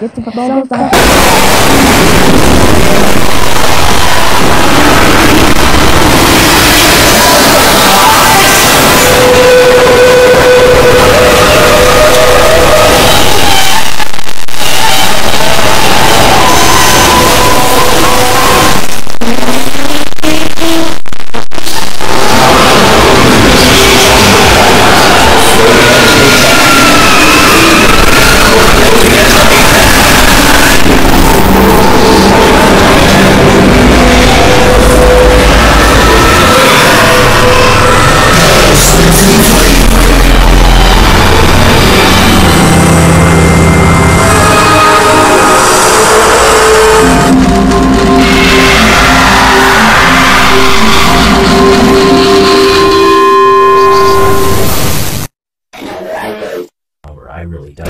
بالظبط جبت فطار I really don't.